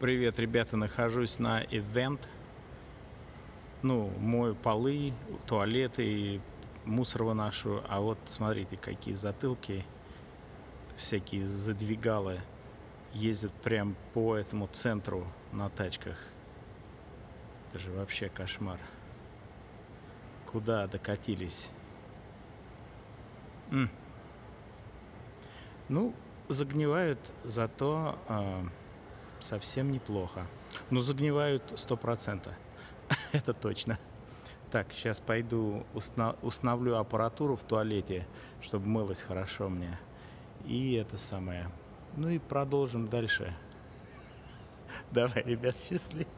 Привет, ребята, нахожусь на ивент. Ну, мою полы, туалеты и мусор выношу. А вот смотрите, какие затылки, всякие задвигалы ездят прям по этому центру на тачках. Это же вообще кошмар. Куда докатились? М. Ну, загнивают, зато э, совсем неплохо. Но загнивают сто процентов. Это точно. Так, сейчас пойду установлю аппаратуру в туалете, чтобы мылось хорошо мне. И это самое. Ну и продолжим дальше. Давай, ребят, счастливо.